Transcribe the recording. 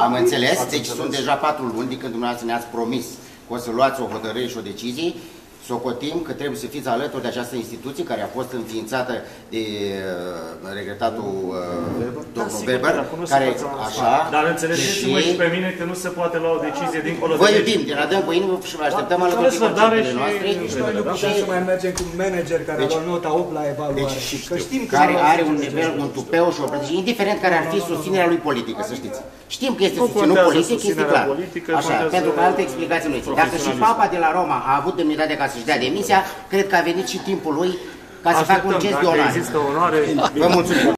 Am înțeles, deci sunt deja patru luni de când dumneavoastră ne-ați promis că o să luați o hotărâre și o decizie. Socotim că trebuie să fiți alături de această instituție care a fost înființată de uh, regretatul uh, domnul sigur, Weber, dar nu se care face un așa, Dar înțelegeți-mă și pe mine că nu se poate lua o decizie dincolo de Vă lege. iubim din adânc cu inimă și vă așteptăm alături de Aveți răbdare conceptele și noastre. încredere, Nu da? putem să mai mergem cu un manager care a luat nota 8 la evaluare. Deci și că știm că care nu are un face nivel, un tupeu și o prădășie, indiferent care ar fi susținerea lui politică, să știți. Știm că este Nu susținut contează politic, este susținerea clar. politică, Așa, contează pentru că alte explicații nu există. Dacă și profesionalism. Papa de la Roma a avut demnitatea ca să-și dea demisia, cred că a venit și timpul lui ca să facă un Așteptăm, gest de dacă onoare. există onoare, Vă mulțumim.